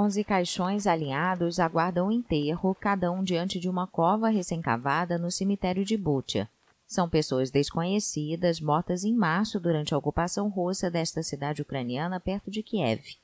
Onze caixões alinhados aguardam o enterro, cada um diante de uma cova recém-cavada no cemitério de Butia. São pessoas desconhecidas, mortas em março durante a ocupação russa desta cidade ucraniana perto de Kiev.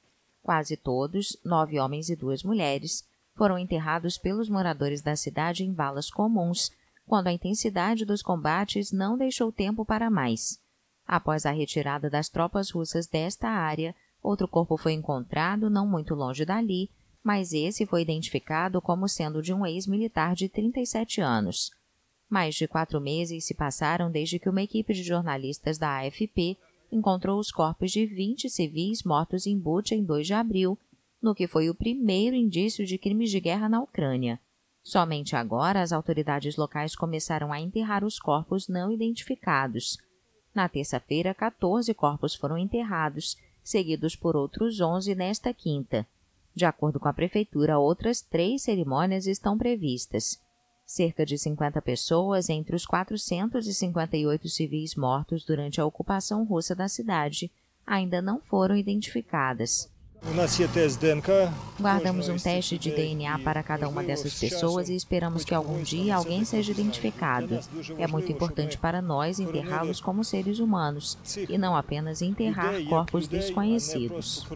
Quase todos, nove homens e duas mulheres, foram enterrados pelos moradores da cidade em valas comuns, quando a intensidade dos combates não deixou tempo para mais. Após a retirada das tropas russas desta área, outro corpo foi encontrado não muito longe dali, mas esse foi identificado como sendo de um ex-militar de 37 anos. Mais de quatro meses se passaram desde que uma equipe de jornalistas da AFP encontrou os corpos de 20 civis mortos em Bucha em 2 de abril, no que foi o primeiro indício de crimes de guerra na Ucrânia. Somente agora as autoridades locais começaram a enterrar os corpos não identificados. Na terça-feira, 14 corpos foram enterrados, seguidos por outros 11 nesta quinta. De acordo com a prefeitura, outras três cerimônias estão previstas. Cerca de 50 pessoas, entre os 458 civis mortos durante a ocupação russa da cidade, ainda não foram identificadas. Guardamos um teste de DNA para cada uma dessas pessoas e esperamos que algum dia alguém seja identificado. É muito importante para nós enterrá-los como seres humanos e não apenas enterrar corpos desconhecidos.